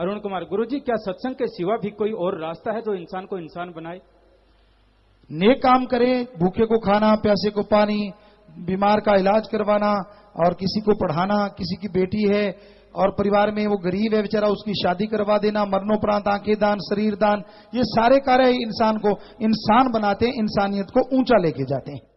अरुण कुमार गुरु जी क्या सत्संग के सिवा भी कोई और रास्ता है जो इंसान को इंसान बनाए? नेक काम करें, भूखे को खाना, प्यासे को पानी, बीमार का इलाज करवाना, और किसी को पढ़ाना, किसी की बेटी है, और परिवार में वो गरीब है, बेचारा उसकी शादी करवा देना, मरणोपरांत आँखें दान, शरीर दान, ये सारे कार्य इंसान को, इंसान बनाते हैं, इंसानियत को ऊँचा लेके जाते हैं।